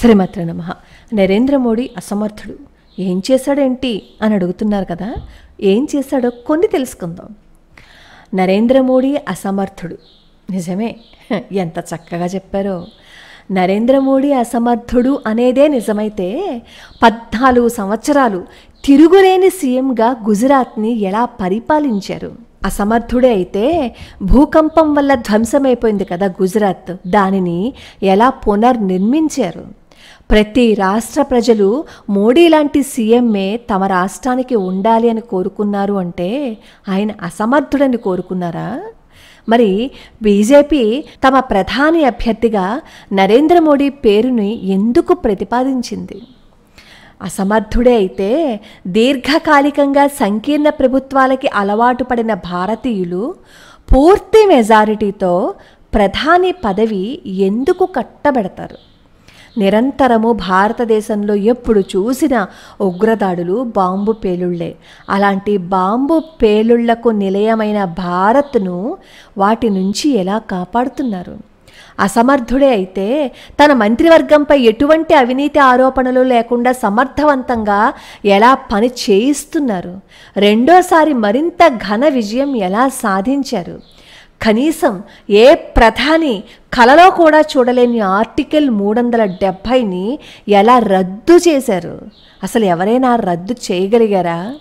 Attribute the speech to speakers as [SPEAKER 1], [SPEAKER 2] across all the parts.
[SPEAKER 1] శ్రీమతి నమ. నరేంద్ర మోడీ అసమర్థుడు. ఏం చేశాడేంటి అని అడుగుతున్నారు కదా? ఏం చేశాడో కొన్ని తెలుసుకుందాం. నరేంద్ర మోడీ అసమర్థుడు. నిజమే. ఎంత చక్కగా చెప్పారో. నరేంద్ర మోడీ అసమర్థుడు అనేదే నిజమైతే పద్నాలుగు సంవత్సరాలు తిరుగులేని సీఎంగా గుజరాత్ని ఎలా పరిపాలించారు? అసమర్థుడే అయితే భూకంపం వల్ల ధ్వంసమైపోయింది కదా గుజరాత్. దానిని ఎలా పునర్నిర్మించారు? ప్రతి రాష్ట్ర ప్రజలు మోడీ లాంటి సీఎంఏ తమ రాష్ట్రానికి ఉండాలి అని కోరుకున్నారు అంటే ఆయన అసమర్థుడని కోరుకున్నారా? మరి బీజేపీ తమ ప్రధాని అభ్యర్థిగా నరేంద్ర మోడీ పేరుని ఎందుకు ప్రతిపాదించింది? అసమర్థుడే అయితే దీర్ఘకాలికంగా సంకీర్ణ ప్రభుత్వాలకి అలవాటు పడిన భారతీయులు పూర్తి మెజారిటీతో ప్రధాని పదవి ఎందుకు కట్టబెడతారు? నిరంతరము భారతదేశంలో ఎప్పుడు చూసిన ఉగ్రదాడులు బాంబు పేలుళ్ళే అలాంటి బాంబు పేలుళ్ళకు నిలయమైన భారత్ను వాటి నుంచి ఎలా కాపాడుతున్నారు? అసమర్థుడే అయితే తన మంత్రివర్గంపై ఎటువంటి అవినీతి ఆరోపణలు లేకుండా సమర్థవంతంగా ఎలా పని చేయిస్తున్నారు? రెండోసారి మరింత ఘన విజయం ఎలా సాధించారు? కనీసం ఏ ప్రధాని కలలో కూడా చూడలేని ఆర్టికల్ మూడు వందల డెబ్భైని ఎలా రద్దు చేశారు? అసలు ఎవరైనా రద్దు చేయగలిగారా?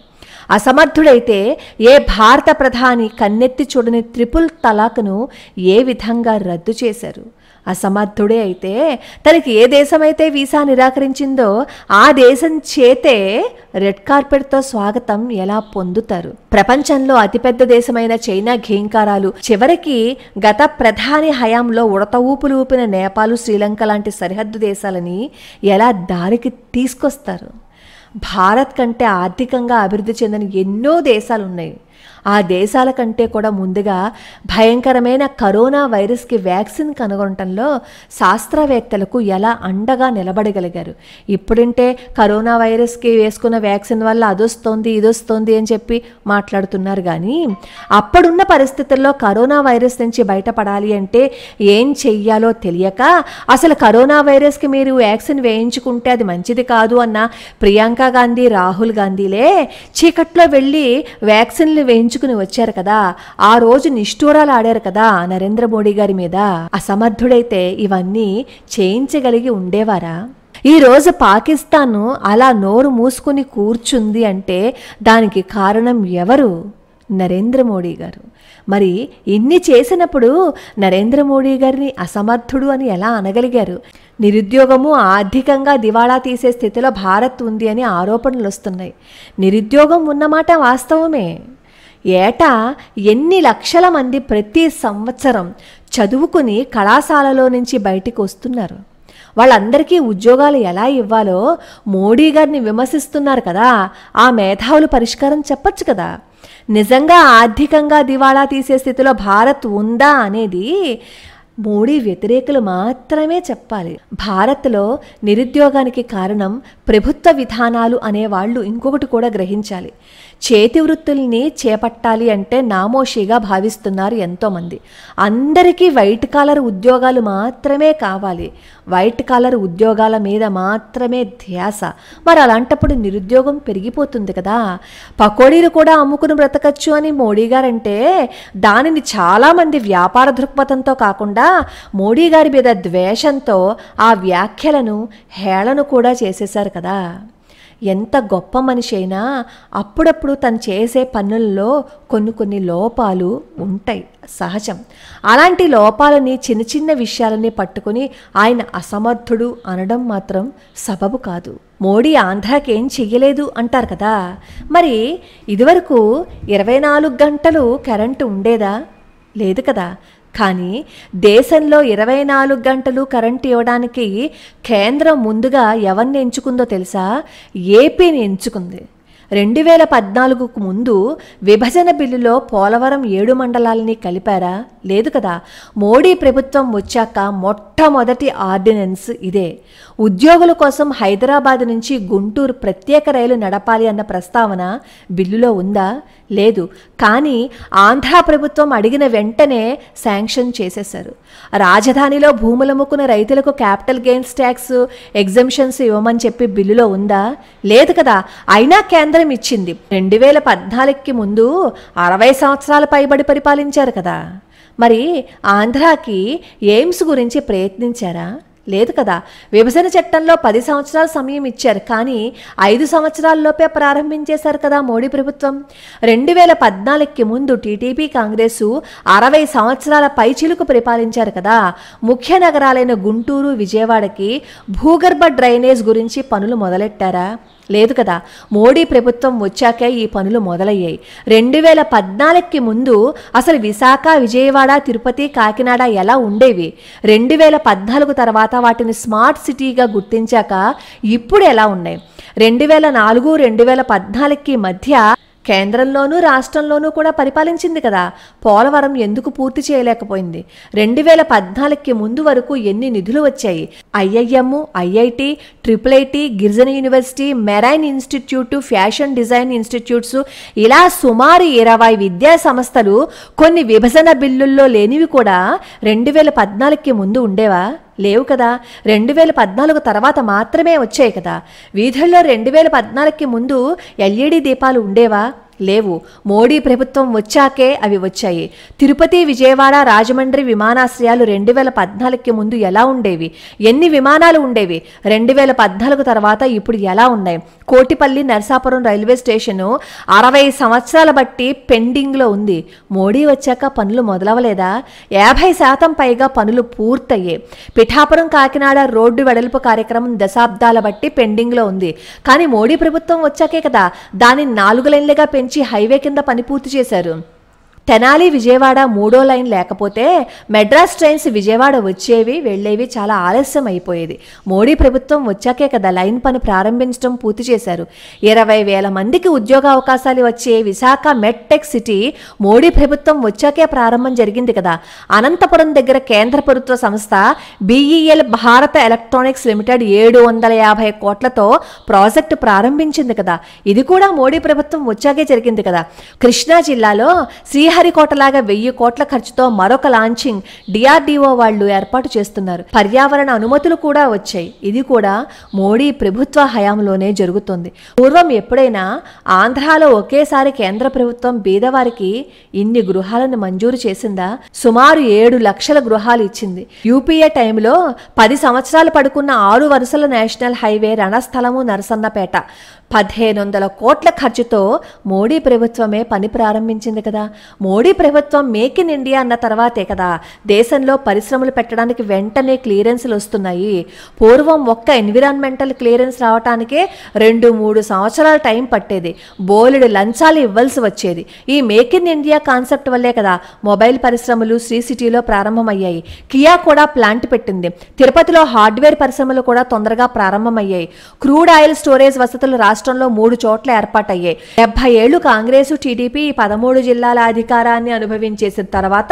[SPEAKER 1] అసమర్థుడైతే ఏ భారత ప్రధాని కన్నెత్తి చూడని త్రిపుల్ తలాక్ను ఏ విధంగా రద్దు చేశారు? అసమర్థుడే అయితే తనకి ఏ దేశమైతే వీసా నిరాకరించిందో ఆ దేశం చేతే రెడ్ కార్పెట్తో స్వాగతం ఎలా పొందుతారు? ప్రపంచంలో అతిపెద్ద దేశమైన చైనా ఘీంకారాలు చివరికి గత ప్రధాని హయాంలో ఉడత ఊపులు ఊపిన నేపాలు శ్రీలంక లాంటి సరిహద్దు దేశాలని ఎలా దారికి తీసుకొస్తారు? భారత్ కంటే ఆర్థికంగా అభివృద్ధి చెందిన ఎన్నో దేశాలు ఉన్నాయి ఆ దేశాల కంటే కూడా ముందుగా భయంకరమైన కరోనా వైరస్కి వ్యాక్సిన్ కనుగొనటంలో శాస్త్రవేత్తలకు ఎలా అండగా నిలబడగలిగారు? ఇప్పుడంటే కరోనా వైరస్కి వేసుకున్న వ్యాక్సిన్ వల్ల అదొస్తోంది ఇదొస్తోంది అని చెప్పి మాట్లాడుతున్నారు కానీ అప్పుడున్న పరిస్థితుల్లో కరోనా వైరస్ నుంచి బయటపడాలి అంటే ఏం చెయ్యాలో తెలియక అసలు కరోనా వైరస్కి మీరు వ్యాక్సిన్ వేయించుకుంటే అది మంచిది కాదు అన్న ప్రియాంక గాంధీ రాహుల్ గాంధీలే చీకట్లో వెళ్ళి వ్యాక్సిన్లు వేయించుకుని వచ్చారు కదా ఆ రోజు నిష్ఠూరాలు ఆడారు కదా నరేంద్ర మోడీ గారి మీద. అసమర్థుడైతే ఇవన్నీ చేయించగలిగి ఉండేవారా? ఈ రోజు పాకిస్తాన్ అలా నోరు మూసుకుని కూర్చుంది అంటే దానికి కారణం ఎవరు? నరేంద్ర మోడీ గారు. మరి ఇన్ని చేసినప్పుడు నరేంద్ర మోడీ గారిని అసమర్థుడు అని ఎలా అనగలిగారు? నిరుద్యోగము ఆర్థికంగా దివాళా తీసే స్థితిలో భారత్ ఉంది అని ఆరోపణలు వస్తున్నాయి. నిరుద్యోగం ఉన్నమాట వాస్తవమే. ఏటా ఎన్ని లక్షల మంది ప్రతి సంవత్సరం చదువుకుని కళాశాలలో నుంచి బయటికి వస్తున్నారు? వాళ్ళందరికీ ఉద్యోగాలు ఎలా ఇవ్వాలో మోడీ గారిని విమర్శిస్తున్నారు కదా. ఆ మేధావులు పరిష్కారం చెప్పచ్చు కదా. నిజంగా ఆర్థికంగా దివాళా తీసే స్థితిలో భారత్ ఉందా అనేది మోడీ వ్యతిరేకులు మాత్రమే చెప్పాలి. భారత్లో నిరుద్యోగానికి కారణం ప్రభుత్వ విధానాలు అనేవాళ్ళు ఇంకొకటి కూడా గ్రహించాలి. చేతి వృత్తుల్ని చేపట్టాలి అంటే నామోషిగా భావిస్తున్నారు ఎంతోమంది. అందరికీ వైట్ కాలర్ ఉద్యోగాలు మాత్రమే కావాలి. వైట్ కాలర్ ఉద్యోగాల మీద మాత్రమే ధ్యాస. మరి అలాంటప్పుడు నిరుద్యోగం పెరిగిపోతుంది కదా. పకోడీలు కూడా అమ్ముకుని బ్రతకచ్చు అని మోడీ గారంటే దానిని చాలామంది వ్యాపార దృక్పథంతో కాకుండా మోడీ గారి మీద ద్వేషంతో ఆ వ్యాఖ్యలను హేళన కూడా చేసేశారు కదా. ఎంత గొప్ప మనిషి అయినా అప్పుడప్పుడు తను చేసే పనుల్లో కొన్ని కొన్ని లోపాలు ఉంటాయి. సహజం. అలాంటి లోపాలని చిన్న చిన్న విషయాలని పట్టుకొని ఆయన అసమర్థుడు అనడం మాత్రం సబబు కాదు. మోడీ ఆంధ్రాకేం చెయ్యలేదు అంటారు కదా. మరి ఇదివరకు ఇరవై నాలుగు గంటలు కరెంటు ఉండేదా? లేదు కదా. కానీ దేశంలో ఇరవై నాలుగు గంటలు కరెంటు ఇవ్వడానికి కేంద్రం ముందుగా ఎవరిని ఎంచుకుందో తెలుసా? ఏపీని ఎంచుకుంది. రెండు వేల పద్నాలుగుకు ముందు విభజన బిల్లులో పోలవరం ఏడు మండలాలని కలిపారా? లేదు కదా. మోడీ ప్రభుత్వం వచ్చాక మొట్టమొదటి ఆర్డినెన్స్ ఇదే. ఉద్యోగుల కోసం హైదరాబాద్ నుంచి గుంటూరు ప్రత్యేక రైలు నడపాలి అన్న ప్రస్తావన బిల్లులో ఉందా? లేదు. కానీ ఆంధ్ర ప్రభుత్వం అడిగిన వెంటనే శాంక్షన్ చేసేశారు. రాజధానిలో భూములమ్ముకున్న రైతులకు క్యాపిటల్ గెయిన్స్ ట్యాక్స్ ఎగ్జంప్షన్స్ ఇవ్వమని చెప్పి బిల్లులో ఉందా? లేదు కదా. అయినా కేంద్రం ఇచ్చింది. రెండు వేల పద్నాలుగుకి ముందు అరవై సంవత్సరాల పైబడి పరిపాలించారు కదా. మరి ఆంధ్రాకి ఎయిమ్స్ గురించి ప్రయత్నించారా? లేదు కదా. విభజన చట్టంలో పది సంవత్సరాల సమయం ఇచ్చారు. కానీ ఐదు సంవత్సరాల్లోపే ప్రారంభించేశారు కదా మోడీ ప్రభుత్వం. రెండు వేల పద్నాలుగుకి ముందు టీడీపీ కాంగ్రెస్ అరవై సంవత్సరాల పైచిలుకు పరిపాలించారు కదా. ముఖ్య నగరాలైన గుంటూరు విజయవాడకి భూగర్భ డ్రైనేజ్ గురించి పనులు మొదలెట్టారా? లేదు కదా. మోడీ ప్రభుత్వం వచ్చాకే ఈ పనులు మొదలయ్యాయి. రెండు వేల పద్నాలుగుకి ముందు అసలు విశాఖ విజయవాడ తిరుపతి కాకినాడ ఎలా ఉండేవి? రెండు వేల పద్నాలుగు తర్వాత వాటిని స్మార్ట్ సిటీగా గుర్తించాక ఇప్పుడు ఎలా ఉన్నాయి? రెండు వేల నాలుగు రెండు వేల పద్నాలుగుకి మధ్య కేంద్రంలోనూ రాష్ట్రంలోనూ కూడా పరిపాలించింది కదా. పోలవరం ఎందుకు పూర్తి చేయలేకపోయింది? రెండు వేల పద్నాలుగుకి ముందు వరకు ఎన్ని నిధులు వచ్చాయి? ఐఐఎం ఐఐటి ట్రిపుల్ ఐటి గిరిజన university marine institute fashion design institutes ఇలా సుమారు ఇరవై విద్యా సంస్థలు కొన్ని విభజన బిల్లుల్లో లేనివి కూడా రెండు వేల పద్నాలుగుకి ముందు ఉండేవా? లేవు కదా. రెండు వేల పద్నాలుగు తర్వాత మాత్రమే వచ్చాయి కదా. వీధుల్లో రెండు వేల పద్నాలుగుకి ముందు ఎల్ఈడి దీపాలు ఉండేవా? లేవు. మోడీ ప్రభుత్వం వచ్చాకే అవి వచ్చాయి. తిరుపతి విజయవాడ రాజమండ్రి విమానాశ్రయాలు రెండు వేల పద్నాలుగుకి ముందు ఎలా ఉండేవి? ఎన్ని విమానాలు ఉండేవి? రెండు వేల పద్నాలుగు తర్వాత ఇప్పుడు ఎలా ఉన్నాయి? కోటిపల్లి నరసాపురం రైల్వే స్టేషను అరవై సంవత్సరాల బట్టి పెండింగ్లో ఉంది. మోడీ వచ్చాక పనులు మొదలవలేదా? యాభై శాతం పైగా పనులు పూర్తయ్యాయి. పిఠాపురం కాకినాడ రోడ్డు వెడల్పు కార్యక్రమం దశాబ్దాల బట్టి పెండింగ్లో ఉంది. కానీ మోడీ ప్రభుత్వం వచ్చాకే కదా. దాన్ని నాలుగు లైన్లుగా పెంచి హైవే కింద పని పూర్తి చేశారు. తెనాలి విజయవాడ మూడో లైన్ లేకపోతే మెడ్రాస్ ట్రైన్స్ విజయవాడ వచ్చేవి వెళ్ళేవి చాలా ఆలస్యం అయిపోయేది. మోడీ ప్రభుత్వం వచ్చాకే కదా లైన్ పని ప్రారంభించడం పూర్తి చేశారు. ఇరవై వేల మందికి ఉద్యోగ అవకాశాలు వచ్చే విశాఖ మెట్టెక్ సిటీ మోడీ ప్రభుత్వం వచ్చాకే ప్రారంభం జరిగింది కదా. అనంతపురం దగ్గర కేంద్ర ప్రభుత్వ సంస్థ బీఈఎల్ భారత ఎలక్ట్రానిక్స్ లిమిటెడ్ ఏడు వందల యాభై కోట్లతో ప్రాజెక్టు ప్రారంభించింది కదా. ఇది కూడా మోడీ ప్రభుత్వం వచ్చాకే జరిగింది కదా. కృష్ణా జిల్లాలో శ్రీహరికోటలాగా వెయ్యి కోట్ల ఖర్చుతో మరొక లాంచింగ్ డిఆర్డీఓ వాళ్ళు ఏర్పాటు చేస్తున్నారు. పర్యావరణ అనుమతులు కూడా వచ్చాయి. ఇది కూడా మోడీ ప్రభుత్వ హయాంలోనే జరుగుతుంది. పూర్వం ఎప్పుడైనా ఆంధ్రాలో ఒకేసారి కేంద్ర ప్రభుత్వం బీదవారికి ఇన్ని గృహాలను మంజూరు చేసిందా? సుమారు ఏడు లక్షల గృహాలు ఇచ్చింది. యూపీఏ టైంలో పది సంవత్సరాలు పడుకున్న ఆరు వరుసల నేషనల్ హైవే రణస్థలము నరసన్నపేట. పదిహేను వందల కోట్ల ఖర్చుతో మోడీ ప్రభుత్వమే పని ప్రారంభించింది కదా. మోడీ ప్రభుత్వం మేక్ ఇన్ ఇండియా అన్న తర్వాతే కదా. దేశంలో పరిశ్రమలు పెట్టడానికి వెంటనే క్లియరెన్స్లు వస్తున్నాయి. పూర్వం ఒక్క ఎన్విరాన్మెంటల్ క్లియరెన్స్ రావటానికే రెండు మూడు సంవత్సరాల టైం పట్టేది. బోలెడు లంచాలు ఇవ్వాల్సి వచ్చేది. ఈ మేక్ ఇన్ ఇండియా కాన్సెప్ట్ వల్లే కదా మొబైల్ పరిశ్రమలు శ్రీ సిటీలో ప్రారంభమయ్యాయి. కియా కూడా ప్లాంట్ పెట్టింది. తిరుపతిలో హార్డ్వేర్ పరిశ్రమలు కూడా తొందరగా ప్రారంభమయ్యాయి. క్రూడ్ ఆయిల్ స్టోరేజ్ వసతులు రాష్ట్రంలో మూడు చోట్ల ఏర్పాటయ్యాయి. డెబ్బై ఏళ్ళు కాంగ్రెసు టీడీపీ పదమూడు జిల్లాల అధికారాన్ని అనుభవించేసిన తర్వాత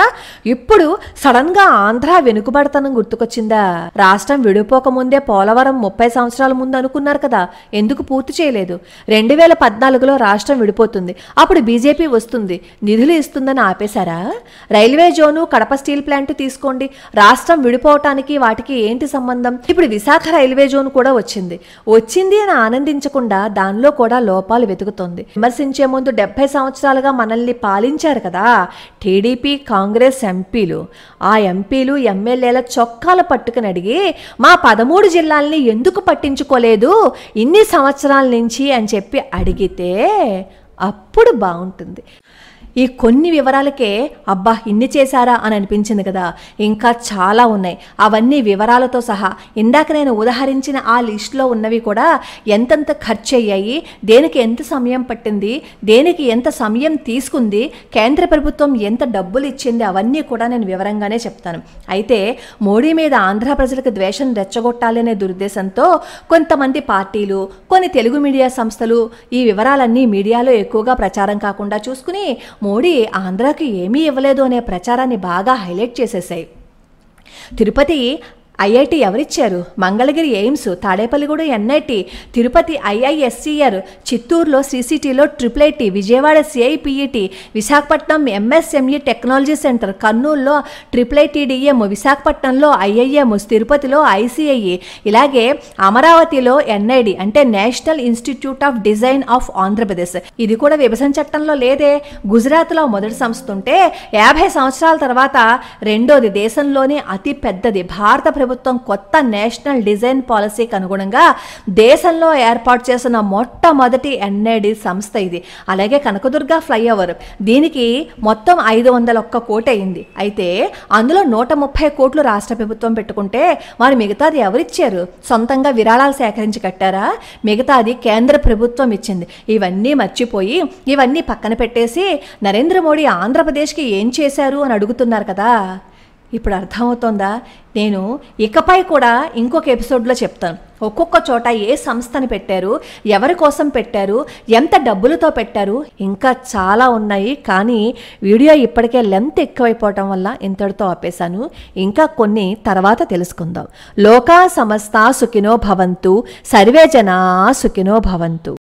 [SPEAKER 1] ఇప్పుడు సడన్గా ఆంధ్ర వెనుకబడతనం గుర్తుకొచ్చిందా? రాష్ట్రం విడిపోక ముందే పోలవరం ముప్పై సంవత్సరాల ముందు అనుకున్నారు కదా ఎందుకు పూర్తి చేయలేదు? రెండు వేల పద్నాలుగులో రాష్ట్రం విడిపోతుంది అప్పుడు బీజేపీ వస్తుంది నిధులు ఇస్తుందని ఆపేశారా? Railway zone Kadapa steel plant తీసుకోండి రాష్ట్రం విడిపోవటానికి వాటికి ఏంటి సంబంధం? ఇప్పుడు విశాఖ రైల్వే జోన్ కూడా వచ్చింది. వచ్చింది అని ఆనందించకుండా దానిలో కూడా లోపాలు వెతుకుతోంది. విమర్శించే ముందు డెబ్బై సంవత్సరాలుగా మనల్ని పాలించారు కదా టీడీపీ కాంగ్రెస్ ఎంపీలు. ఆ ఎంపీలు ఎమ్మెల్యేల చొక్కాల పట్టుకుని అడిగి మా పదమూడు జిల్లాల్ని ఎందుకు పట్టించుకోలేదు? ఇన్ని సంవత్సరాల నుంచి అని చెప్పి అడిగితే అప్పుడు బాగుంటుంది. ఈ కొన్ని వివరాలకే అబ్బా ఇన్ని చేశారా అని అనిపించింది కదా. ఇంకా చాలా ఉన్నాయి. అవన్నీ వివరాలతో సహా ఇందాక నేను ఉదహరించిన ఆ లిస్టులో ఉన్నవి కూడా ఎంతెంత ఖర్చు అయ్యాయి దేనికి ఎంత సమయం పట్టింది దేనికి ఎంత సమయం తీసుకుంది కేంద్ర ప్రభుత్వం ఎంత డబ్బులు ఇచ్చింది అవన్నీ కూడా నేను వివరంగానే చెప్తాను. అయితే మోడీ మీద ఆంధ్ర ప్రజలకు ద్వేషం రెచ్చగొట్టాలనే దురుద్దేశంతో కొంతమంది పార్టీలు కొన్ని తెలుగు మీడియా సంస్థలు ఈ వివరాలన్నీ మీడియాలో ఎక్కువగా ప్రచారం కాకుండా చూసుకుని మోడీ ఆంధ్రాకి ఏమీ ఇవ్వలేదు అనే ప్రచారాన్ని బాగా హైలైట్ చేసేసాయి. తిరుపతి ఐఐటి ఎవరిచ్చారు? Mangalagiri AIIMS Tadepalligudem NIT Tirupati IISER చిత్తూరులో సీసీటీలో triple IT Vijayawada CIPET Visakhapatnam MSME technology centre కర్నూలులో ట్రిపుల్ ఐటీడీఎం విశాఖపట్నంలో ఐఐఎం తిరుపతిలో ఐసిఐఈ ఇలాగే అమరావతిలో ఎన్ఐడి అంటే national institute of design of Andhra Pradesh. ఇది కూడా విభజన చట్టంలో లేదే. గుజరాత్లో మొదటి సంస్థ ఉంటే యాభై సంవత్సరాల తర్వాత రెండోది దేశంలోనే అతి పెద్దది భారత ప్రభుత్వం కొత్త నేషనల్ డిజైన్ పాలసీకి అనుగుణంగా దేశంలో ఏర్పాటు చేసిన మొట్టమొదటి ఎన్ఐడి సంస్థ ఇది. అలాగే కనకదుర్గ ఫ్లైఓవర్. దీనికి మొత్తం ఐదు వందల ఒక్క కోటి అయింది. అయితే అందులో నూట ముప్పై కోట్లు రాష్ట్ర ప్రభుత్వం పెట్టుకుంటే మరి మిగతాది ఎవరిచ్చారు? సొంతంగా విరాళాలు సేకరించి కట్టారా? మిగతాది కేంద్ర ప్రభుత్వం ఇచ్చింది. ఇవన్నీ మర్చిపోయి ఇవన్నీ పక్కన పెట్టేసి నరేంద్ర మోడీ ఆంధ్రప్రదేశ్కి ఏం చేశారు అని అడుగుతున్నారు కదా. ఇప్పుడు అర్థమవుతోందా? నేను ఇకపై కూడా ఇంకొక ఎపిసోడ్లో చెప్తాను. ఒక్కొక్క చోట ఏ సంస్థని పెట్టారు ఎవరి కోసం పెట్టారు ఎంత డబ్బులతో పెట్టారు ఇంకా చాలా ఉన్నాయి. కానీ వీడియో ఇప్పటికే లెంత్ ఎక్కువైపోవటం వల్ల ఇంతటితో ఆపేశాను. ఇంకా కొన్ని తర్వాత తెలుసుకుందాం. లోకా సమస్త సుఖినో భవంతు సర్వే జనా సుఖినో భవంతు.